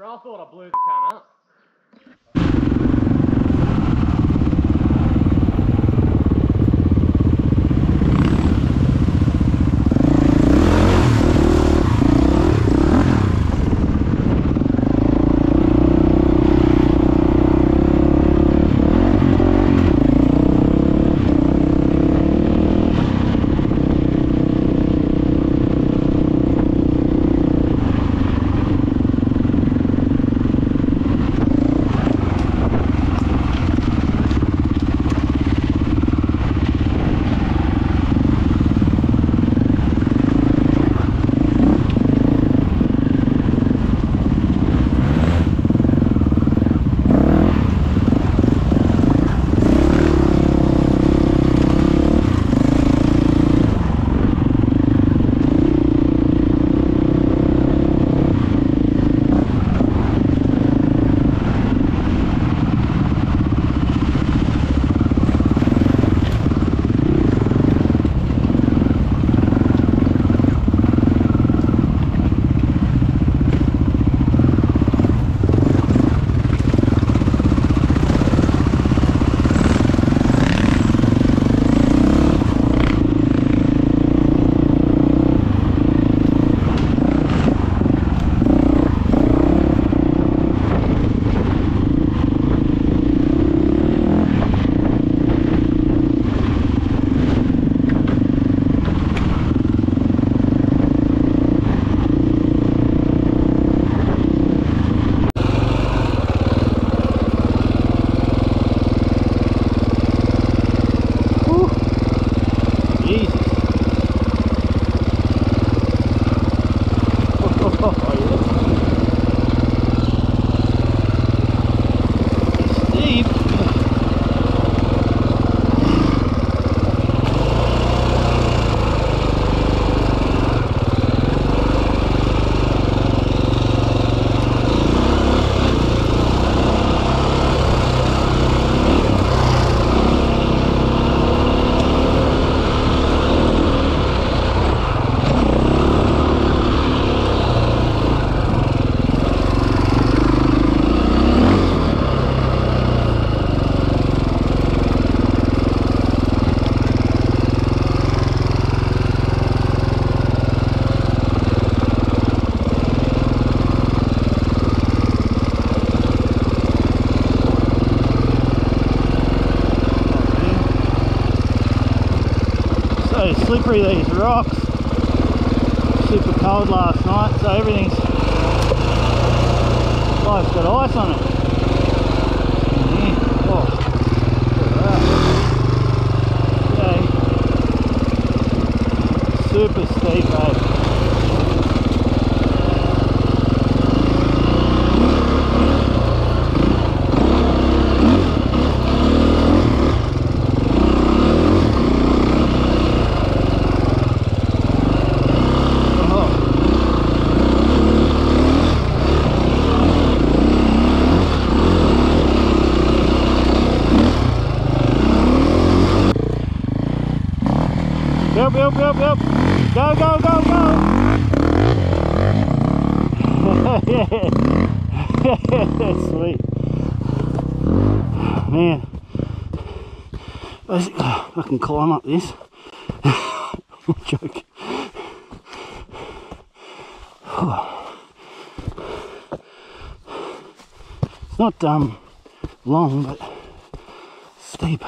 Bro, I thought I blew the cunt up. Slippery these rocks. Super cold last night, so everything's life's got ice on it. Yeah. Oh. Okay. Super steep road. Oh. Yep, yep, yep, yep. Go, go, go, go. Sweet. Man. Basically, I can climb up this. Joking. It's not um long, but steep.